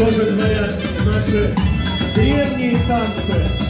тоже творят наши древние танцы.